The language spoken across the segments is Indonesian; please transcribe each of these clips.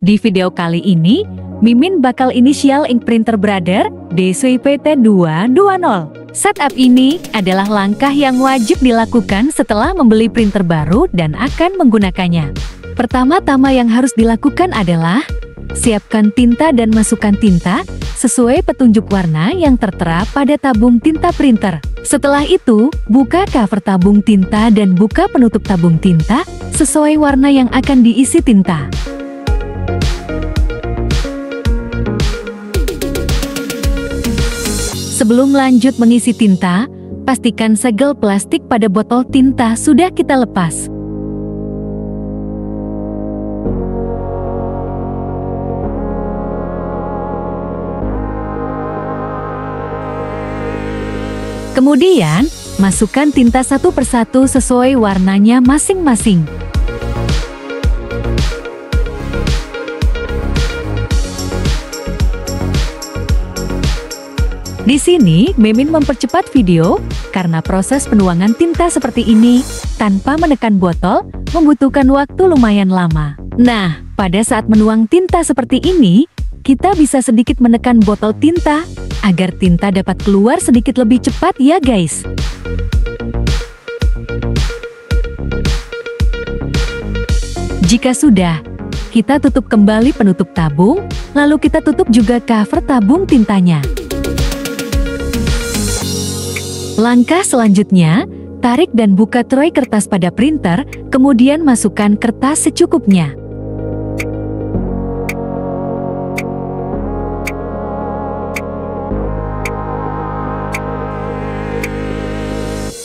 Di video kali ini, Mimin bakal inisial ink printer brother DSWPT220. Setup ini adalah langkah yang wajib dilakukan setelah membeli printer baru dan akan menggunakannya. Pertama-tama yang harus dilakukan adalah siapkan tinta dan masukkan tinta sesuai petunjuk warna yang tertera pada tabung tinta printer. Setelah itu, buka cover tabung tinta dan buka penutup tabung tinta sesuai warna yang akan diisi tinta. Sebelum lanjut mengisi tinta, pastikan segel plastik pada botol tinta sudah kita lepas. Kemudian, masukkan tinta satu persatu sesuai warnanya masing-masing. Di sini, Memin mempercepat video karena proses penuangan tinta seperti ini tanpa menekan botol membutuhkan waktu lumayan lama. Nah, pada saat menuang tinta seperti ini, kita bisa sedikit menekan botol tinta agar tinta dapat keluar sedikit lebih cepat ya guys. Jika sudah, kita tutup kembali penutup tabung, lalu kita tutup juga cover tabung tintanya. Langkah selanjutnya, tarik dan buka tray kertas pada printer, kemudian masukkan kertas secukupnya.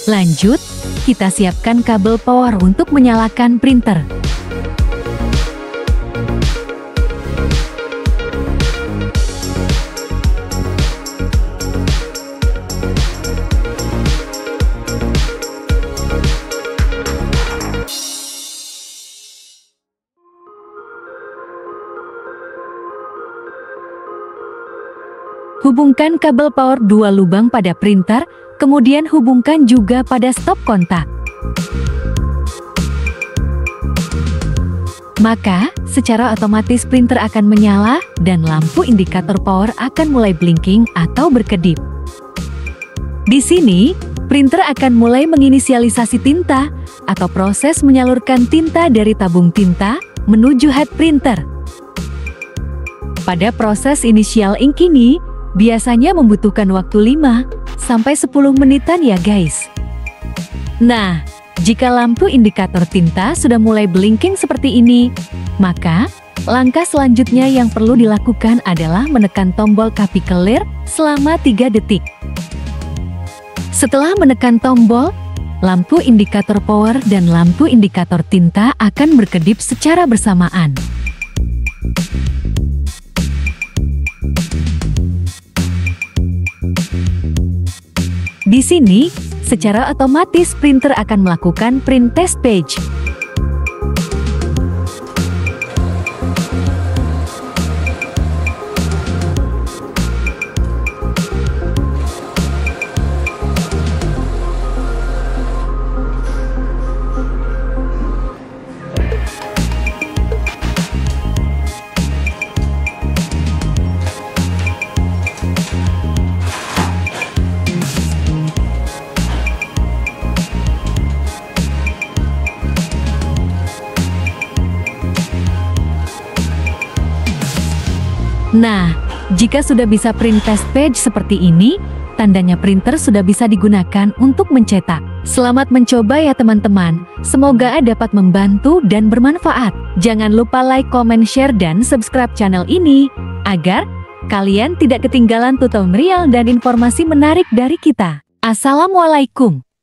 Lanjut, kita siapkan kabel power untuk menyalakan printer. Hubungkan kabel power dua lubang pada printer, kemudian hubungkan juga pada stop kontak. Maka, secara otomatis printer akan menyala dan lampu indikator power akan mulai blinking atau berkedip. Di sini, printer akan mulai menginisialisasi tinta atau proses menyalurkan tinta dari tabung tinta menuju head printer. Pada proses inisial ink ini, biasanya membutuhkan waktu 5 sampai 10 menitan ya guys. Nah, jika lampu indikator tinta sudah mulai blinking seperti ini, maka langkah selanjutnya yang perlu dilakukan adalah menekan tombol kapi clear selama 3 detik. Setelah menekan tombol, lampu indikator power dan lampu indikator tinta akan berkedip secara bersamaan. Di sini, secara otomatis printer akan melakukan print test page. Nah, jika sudah bisa print test page seperti ini, tandanya printer sudah bisa digunakan untuk mencetak. Selamat mencoba ya teman-teman, semoga dapat membantu dan bermanfaat. Jangan lupa like, comment, share, dan subscribe channel ini, agar kalian tidak ketinggalan tutorial dan informasi menarik dari kita. Assalamualaikum.